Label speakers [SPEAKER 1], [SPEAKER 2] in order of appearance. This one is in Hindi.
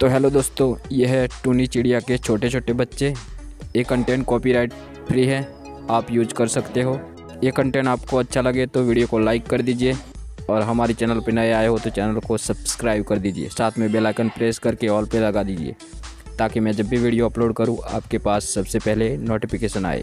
[SPEAKER 1] तो हेलो दोस्तों ये है टूनी चिड़िया के छोटे छोटे बच्चे। ये कंटेंट कॉपीराइट फ्री है, आप यूज़ कर सकते हो। ये कंटेंट आपको अच्छा लगे तो वीडियो को लाइक कर दीजिए और हमारे चैनल पर नए आए हो तो चैनल को सब्सक्राइब कर दीजिए। साथ में बेल आइकन प्रेस करके ऑल पे लगा दीजिए, ताकि मैं जब भी वीडियो अपलोड करूँ, आपके पास सबसे पहले नोटिफिकेशन आए।